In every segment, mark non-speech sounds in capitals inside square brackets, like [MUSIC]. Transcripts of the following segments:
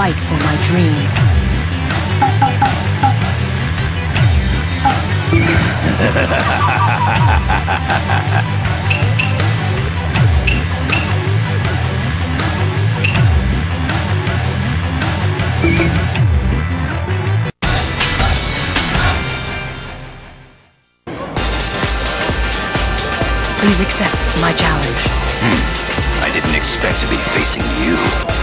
fight for my dream. Please accept my challenge. Hmm. I didn't expect to be facing you.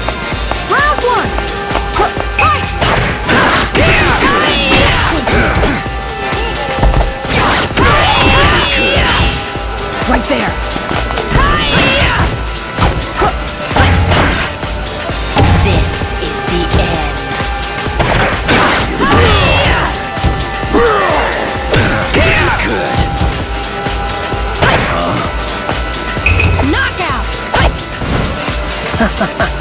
There! This is the end. Good. Knockout! [LAUGHS]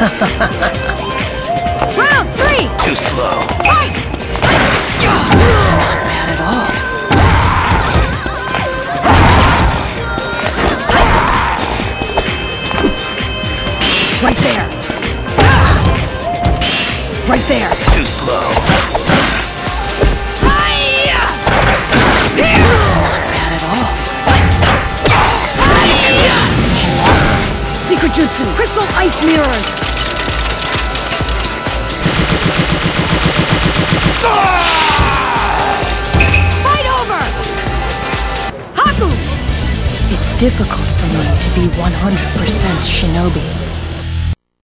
Round three! Too slow. Fight! Not bad at all. Right there. Right there. Too slow. Secret Jutsu, Crystal Ice Mirrors. Fight over! Haku! It's difficult for me to be 100% shinobi.